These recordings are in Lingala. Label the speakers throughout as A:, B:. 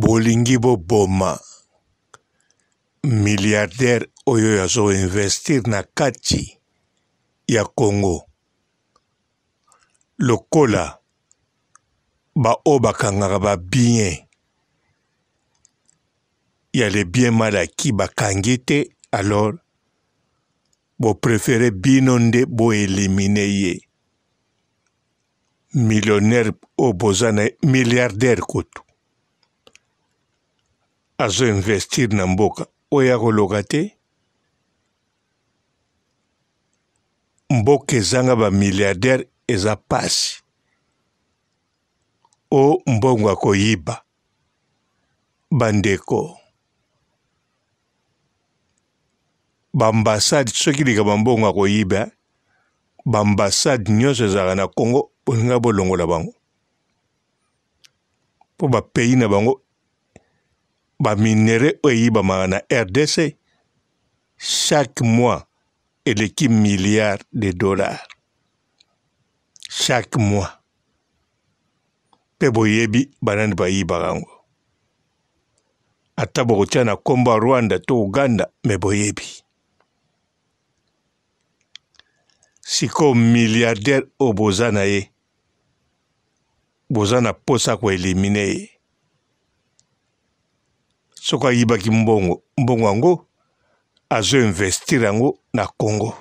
A: bolingi boboma milliardaire oyo azo investir na kati ya Congo lokola baoyo bakangaka ba bien ya le bien mal acquis bakangi te alors bo prefere bino nde bo elimine ye millionnaire oyo boza na ye milliardaire kutu azo investir na mboka oyo ya koloka te mboka ezanga bamilliardaire eza mpasi o mbongo ya koyiba bandeko bambassade soki likambo ya mbongo akoyiba bambassade nyonso ezalaka na congo bolinga bolongola bango mpo bapays na bango baminere oyo eyibamaka na rdc chaque mois eleki milliard de dollars chaque mois mpe boyebi banani bayibaka yango ata bokotia na nkombo ya rwanda to uganda me boyebi sikoyo milliardaire oyo boza na ye boza na mposa koelimine ye soki ayibaki mbongo mbongo yango azoinvestire yango na congo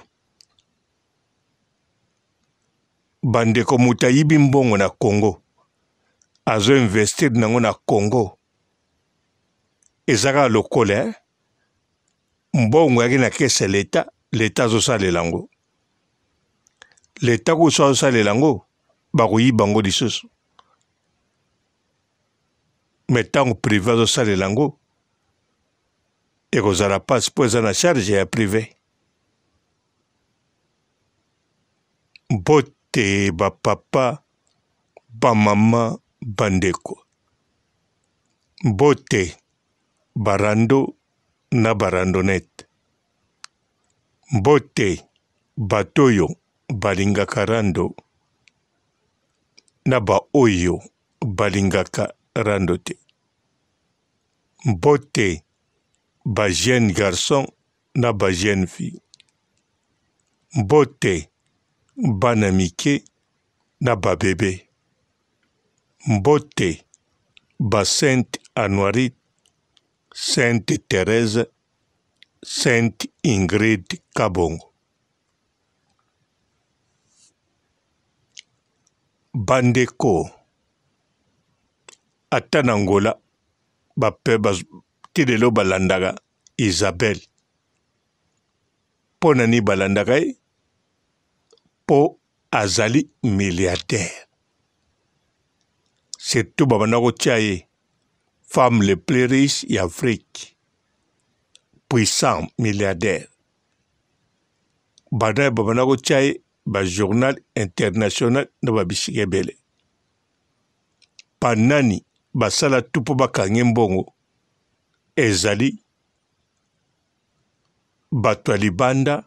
A: Bandeko moto ayibi mbongo na Congo azo investir nango na Congo eza kaka lokola eh? mbongo yaki na kese ya leta leta azosalela yango leta kusu azosalela yango bakoyiba yango lisusu me ntango prive azosalela yango ekozala mpasi mpo eza na charge ya prive Mbote ba papa, ba mama, ba ndeko. Mbote ba rando na ba randonnette. Mbote bato oyo balingaka rando na ba oyo balingaka rando te. Mbote ba jeune garçon na ba jeune fille mbote bana mike na ba bebe mbote ba sainte anuarit sainte therese sainte ingrid kabongo bandeko ata na ngola bape ti lelo balandaka Isabelle. Mpo na nini balandaka ye? Mpo azali milliardaire. Surtout babanda kotya ye femme le plus riche ya Afrique. Puissant milliardaire. Banda babanda kotya ye ba journal international na babisika ebele. Banani basala tu mpo bakange mbongo ezali bato ya libanda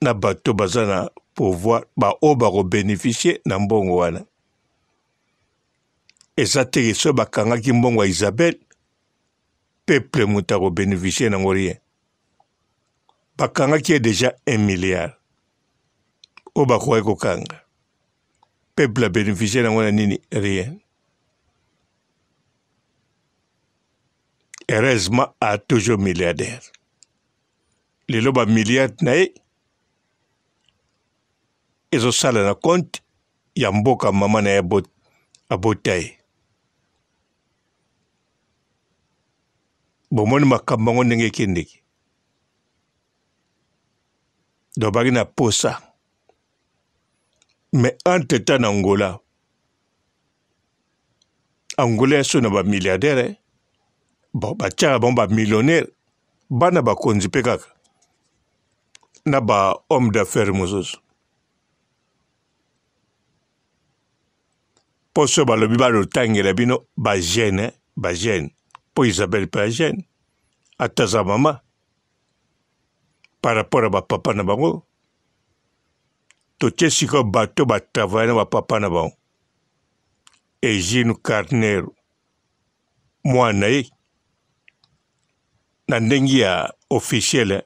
A: na bato baza na pouvoir baoyo bakobeneficie na mbongo wana eza teke soki bakangaki mbongo ya isabele peuple moto akobeneficie nango rien bakangaki ye deja 1 milliard oyo bakokaki kokanga peuple abeneficie nango na nini rien heureusement a toujours milliardaire lelo ba milliard na ye ezosala na compte ya mboka mama na ye abota ye bomoni makambo yango ndenge ekendeki donc baki na posa mais entre temps na ngola angolais ya so na bamilliardaire eh? bon batyaka bango bamillionnaire bana bakonzi mpe kaka na bahomme d'affaire mosusu mpo so balobi balotangela bino bagene eh? bagene mpo isabelle mpe agene ata aza mama par rapport ya bapapa na bango totie sikoyo bato ba travaille na bapapa na bango egine carner mwana na ye na ndenge ya officiel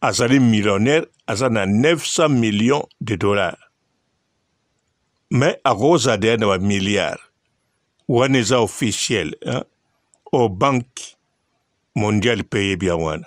A: azali millionnaire aza na 900 millions de dollars mais akozala deya na bamilliard wana eza officiel hein? o banque mondiale mpe eyebi yango wana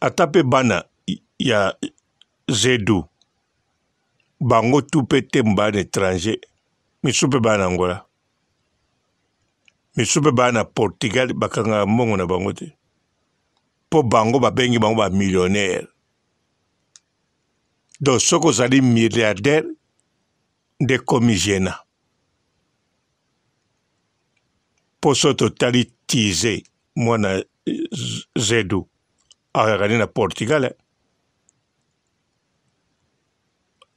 A: ata mpe bana ya zedu bango tu mpe te bana étranger misu mpe bana angola misu mpe bana portugal bakangaka mbongo na bango te mpo bango babengi bango bamillionnaire donc soki ozali milliardaire nde komi gena mpo so totali tize mwana zedu ayaka nde na portugal eh.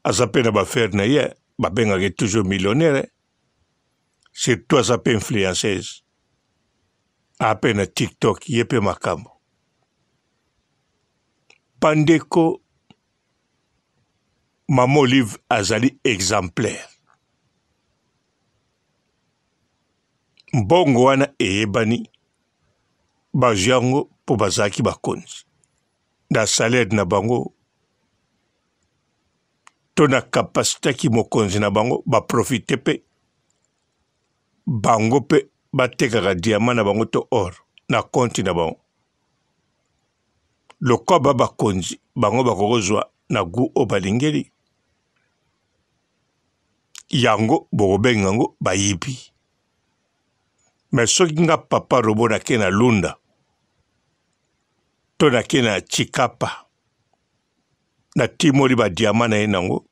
A: aza mpe na bafere na ye babengaka ye toujours millionnaire eh. surtout aza mpe influenceuse ape na tiktok ye mpe makambo bandeko mama olive azali exemplaire mbongo wana eyebani bazwi yango mpo bazalaki bakonzi na salaire na bango to na kapasite ya kimokonzi na bango baprofite mpe bango mpe batekaka diama na bango to or na konti na bango lokola ba bakonzi bango bakokozwa na gu oyo balingeli yango bokobenga yango bayibi me soki nga papa robo nake na lunda to nake na chikapa natimoli badiama na ye nango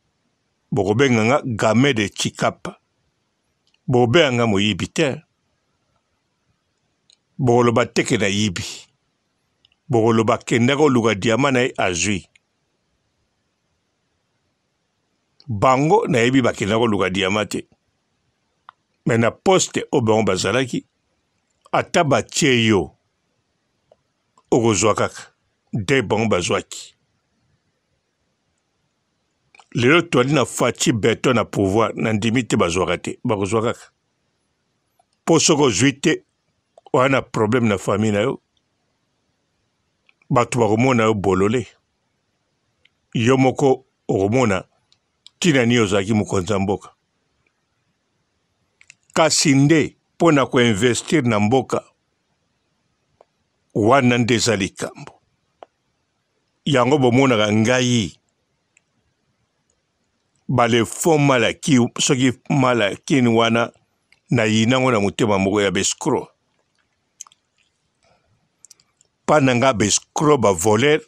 A: bokobenga nga game de chikapa bokobenga nga moyibi te bokoloba teke nayibi bokoloba kendaka oluka diama na ye azwi bango nayebi bakenda koluka diama te me na poste oyo bango bazalaki ata batye yo okozwa kaka nde bango bazwaki lelo toali na faci beton na pouvoir na ndimi te bazwaka te bakozwa kaka mpo soki ozwi te oya na problème na famille na yo bato bakomona yo bolole yo moko okomona ntina nini ozalaki mokonzi ya mboka. Kasi nde mpo na koinvestir na mboka, wana nde eza likambo yango bomonaka ngai balefo malaki soki malakini wana nayinango na motema moko ya bescro pa na nga baescro bavoler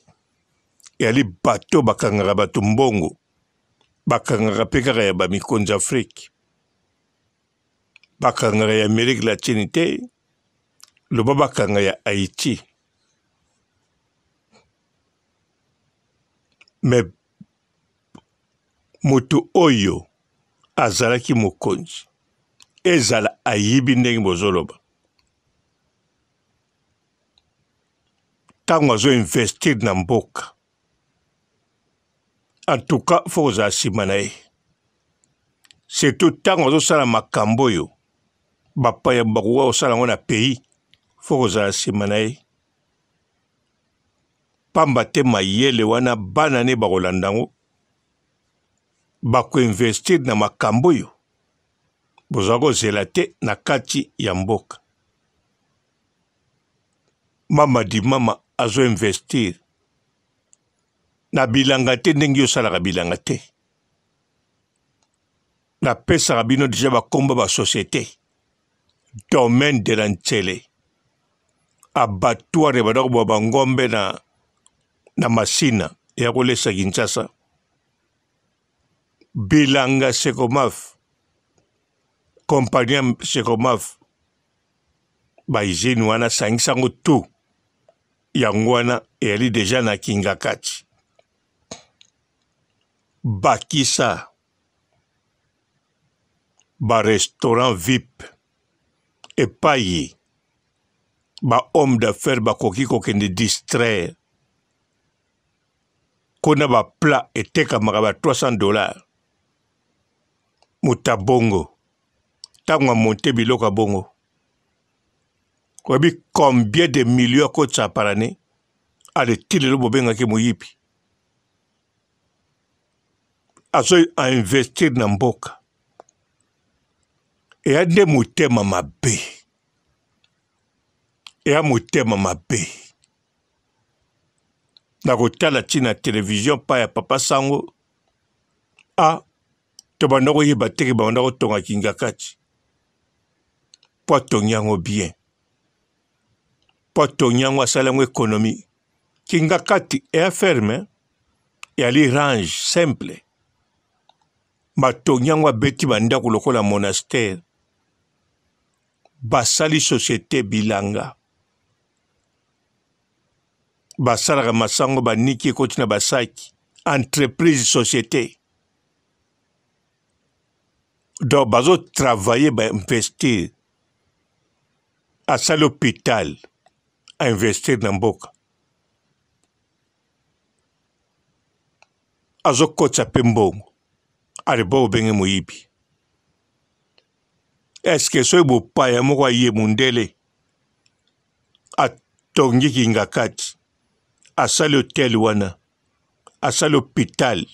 A: eyali bato bakangaka bato mbongo bakangaka mpe kaka ya bamikonzi afrike bakangaka ya amerike latine te loba bakanga ya haïti mais moto oyo azalaki mokonzi ezala ayibi ndenge bozoloba ntango azo investir na mboka antuka fo kozala nsima na ye surtout ntango azosala makambo oyo bapaya bakoka kosala yango na pays fo kozala nsima na ye pamba te mayele wana bana ne bakolanda yango bakoinvestir na makambo oyo bozwa kozela te na kati ya mboka mama di mama azo investir na bilanga te ndenge osalaka bilanga te napesaka bino deja bakombo ba société domaine de la ncele abattoir ebanda kobwa bangombe na, na masina ya kolesa kinshasa bilanga secomaf compagnie secomaf baizine wana asangisa yango tu yango wana eyali deja na kingakati bakisa barestaurant vip epai bahomme d'affaires bakoki kokende distraire kuna baplat etekamaka ba 300 dollars moto abongo ntango amonte biloko ya bongo oyebi combien de million akotisa par année ale ti lelo bobengaki moyibi azo a investir na mboka eya nde motema mabe eya motema mabe na kotala ti na televizio mpa ya papa sango a tobanda koyeba teke babanda kotonga kingakati mpo atongi yango bien mpo atongi yango asali yango ekonomi Kingakati ea ferme ya lirange simple. Batongi yango abeti bandako lokola monastère. Basali societe bilanga. Basalaka masango baniki ekoti na basaki. Entreprise societe. Donc bazo travailler ba investir asali hopital ainvestir na mboka azokotisa mpe mbongo alibo obenge moyibi eske soki bopaya moko aye mundele atongi kingakati asali hotel wana asali hopital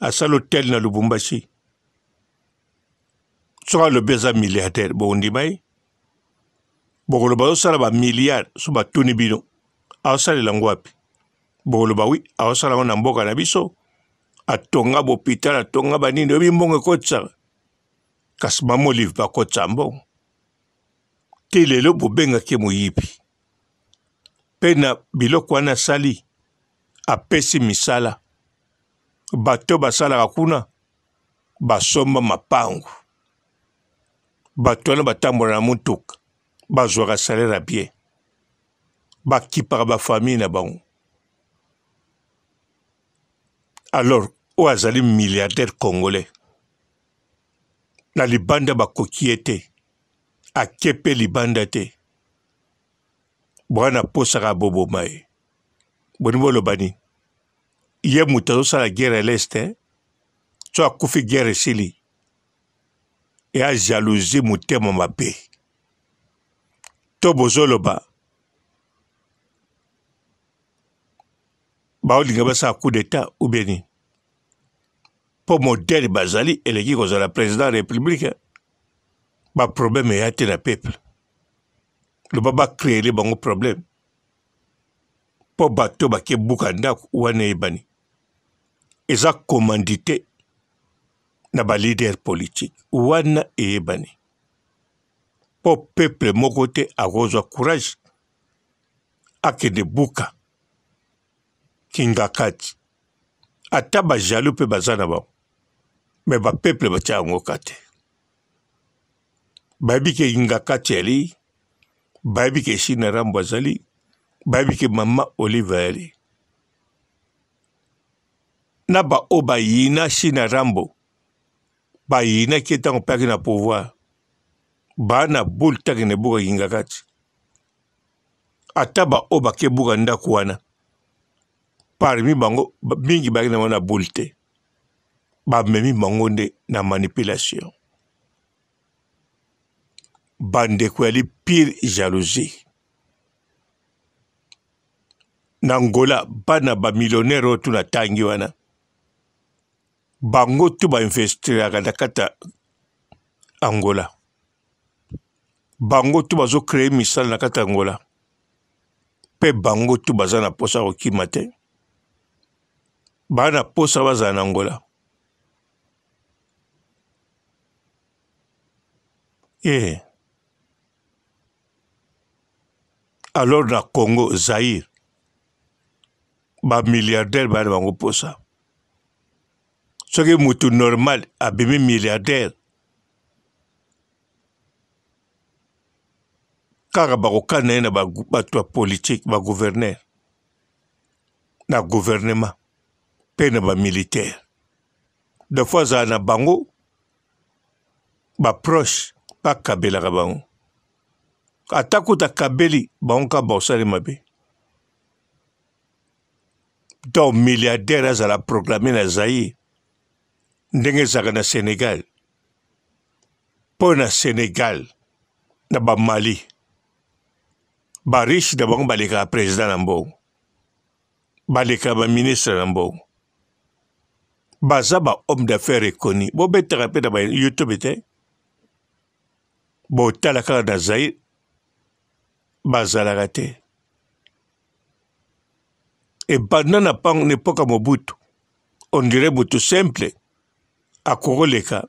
A: asali hotel na lubumbashi soki alobi aza milliardaire bokondima ye bokoloba azosala bamilliard so batuni bino aosalela yango wapi bokoloba wi aosala yango na mboka na biso atonga bopital atonga banini oyebi mbongo ekotisaka kasi mama olive bakotisa mbongo te lelo bobengaki moyibi mpe na biloko wana asali apesi misala bato basalaka kuna basomba mapangu bato wana batambola na motuka bazwaka salaire ya bien bakipaka bafamille na bango alors oyo azali milliardaire congolais na libanda bakoki ye te ake mpe libanda te bwana posaka boboma ye boni boloba nini ye moto azosala guerre ya leste eh? so akufi guerre esili ya jalousie motema mabe to bozoloba baolinga basala coup d'etat ou bien nini mpo modele bazali eleki kozala président ya république eh? baproblème eya te na peuple loba bacreele bango problème mpo bato bake buka ndako wana eyebani eza commandite na ba leader politique wana eyebani mpo peuple moko te akozwa courage akende buka kingakati ata bajaloux mpe baza na bango me bapeuple batya yango ka te bayebi ke ingakati ali bayebi ke chine rambo azali bayebi ke mama olive ayali na baoyo bayina chine rambo bayinaki ye ntango mpaki na pouvoir baa na boule ntango na ebuka ingakati ata baoyo bakebuka ndako wana parmi bango mingi bayaki na bango na boule te bamemi bango nde na manipulation bandeko ya lipire jalousie na angola bana bamillionnaire oyo tuna tangi wana bango tu bainvestiraka na kati ya angola bango tu bazocreye misala na kati ya angola mpe bango tu baza na mposa ya kokima te baa na mposa bazala na ngola ee eh. alors na congo zaire bamilliardaire baa na bango mposa soki motu normal abimi milliardaire kaka bakokana ye na bato ya politike bagouverneur na gouvernement mpe na bamilitaire de fois azala na bango baproche bakabelaka bango ata kuta akabeli bango kaka baosali mabe donc milliardaire azala proclame na zaire ndenge ezalaka na senegal mpo na senegal na bamali Ba riche na bango balekaka president na mbongo, balekaka ba ministre na mbongo, baza ba homme d'affaires reconnu. Bobetaka mpe na ba YouTube te, botala kaka na Zaire bazalaka te ebanda na mpango na epoka Mobutu ondire butu simple akokoleka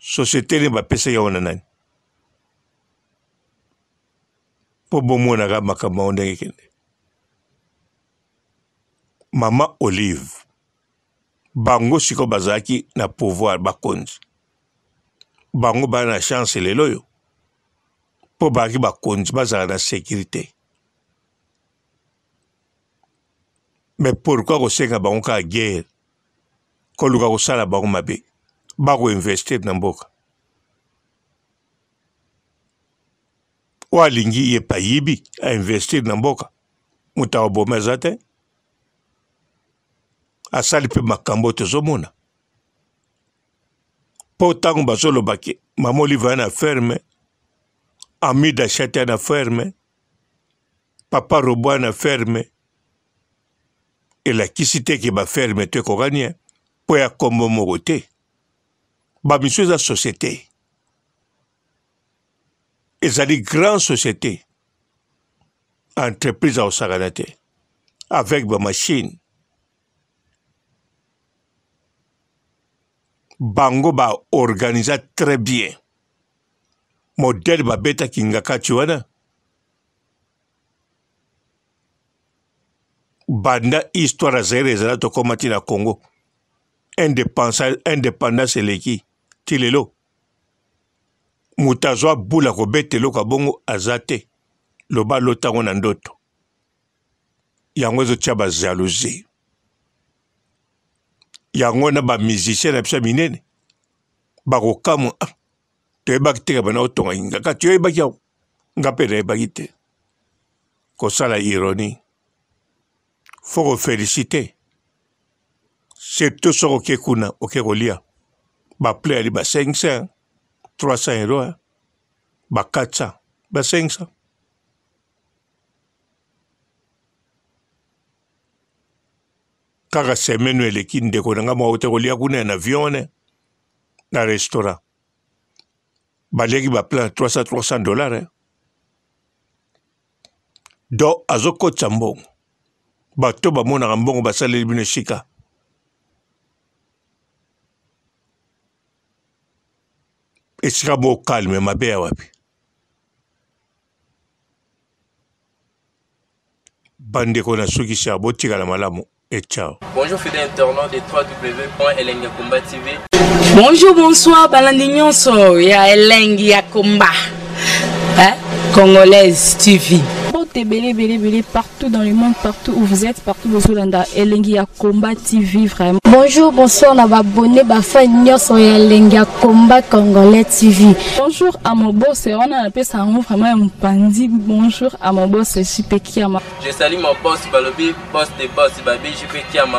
A: société nini bapesa yango na nani mpo bomonaka makambo yango ndenge kende mama olive bango sikoyo bazalaki na pouvoir bakonzi bango baa na chance lelo oyo mpo bazalaki bakonzi bazala na sécurité mais pourkui kosenga bango kaka guerre koluka kosala bango mabe bakoinvestir na mboka oyo alingi ye payibi ainvestir na mboka moto aboma eza te asali mpe makambo oyo tozomona mpo ntango bazolobaki mama olive ya na ferme ami dachete ya na ferme Papa Robwa na ferme elakisi te ke baferme to ekokani mpo ya nkombo moko te bamisu eza société ezali grand société entreprise akosakana te avec bamashine bango baorganiza très bien modele babetaki ngakati wana banda histoire ya zaire ezala tokóma ti na congo indépendance eleki ti lelo moto azwa bula kobeta eloko ya bongo aza te loba alota yango na ndoto yango ezotya bajalousie yango wana bamusicien na biso ya minene bakokamwa ah, toyebaki teka bana otonga ingaka toyebaki yango Nga pe nayebaki te kosala ironie faut ko feliciter surtout soki oke kuna oke kolia ba plat yali ba 500 300 euro ba 400 ba 500 kaka semaine eleki ndeko na ngai moko te kolia kuna na avion ne na restaurant baliaki ba plein 300 300 dollars hein? donc azokotisa mbongo bato bamonaka mbongo basaleli bino esika esika bo calme mabe ya wapi Bandeko na suki sha botikala malamu et ciao.
B: Bonjour fidèle internaute de www.elengiakombatv.
C: Bonjour bonsoir balandi nyonso ya elengi ya combat. Hein? Congolaise TV.
D: Bote bele bele bele partout. tout dans le monde partout où vous êtes partout bozolanda elengi ya combat tv vraiment
E: bonjour bonsoir na babone bafan nyonso ya elengi ya combat congolais tv
D: bonjour à mon boss wana napesa yango vraiment ya mopanzi bonjour à mon boss jp kiama
B: je sali mon boss balobi boss de boss babi jp kiama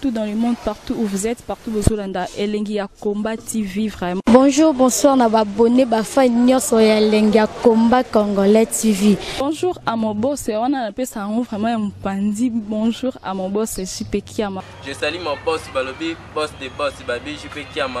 D: tout dans le monde partout où vous êtes partout bozolanda elengi ya combat tv vraiment
E: bonjour bonsoir na babone bafai nyonso ya elengi ya combat congolais tv
D: bonjour à mon boss wana napesa yango vraiment ya mopanzi bonjour à mon boss jp kiama
B: je sali mon boss balobi boss de boss babi jp kiama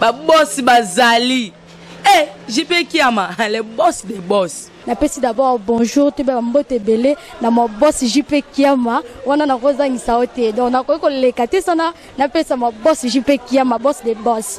C: ba boss bazali eh JP Kiama le boss des boss
E: napesi d'abord bonjour toyeba bambote ebele na mwa boss jp kiama wana nakozangisa yo te donc nakoki koleka te sana napesa mwa boss jp kiama boss de boss